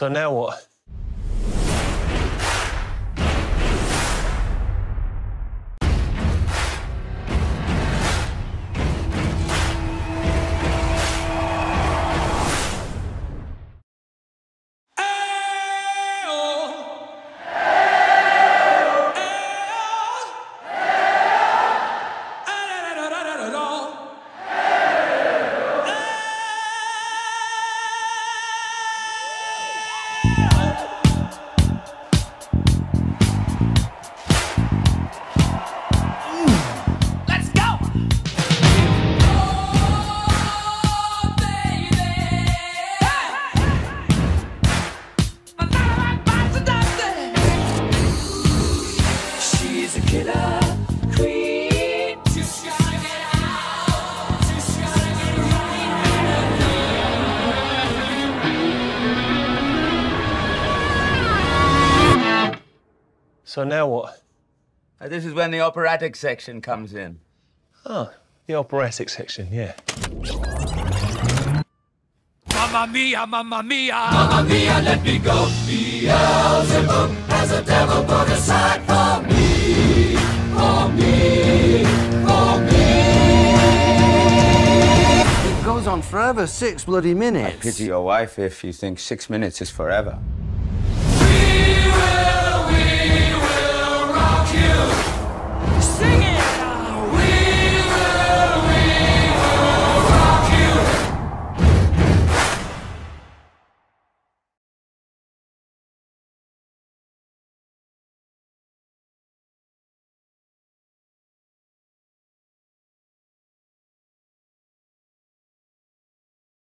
So now what? So now what? Uh, This is when the operatic section comes in. Oh, the operatic section, yeah. Mamma mia, mamma mia. Mamma mia, let me go. Beelzebub has a devil on forever, six bloody minutes. I Pity your wife if you think six minutes is forever.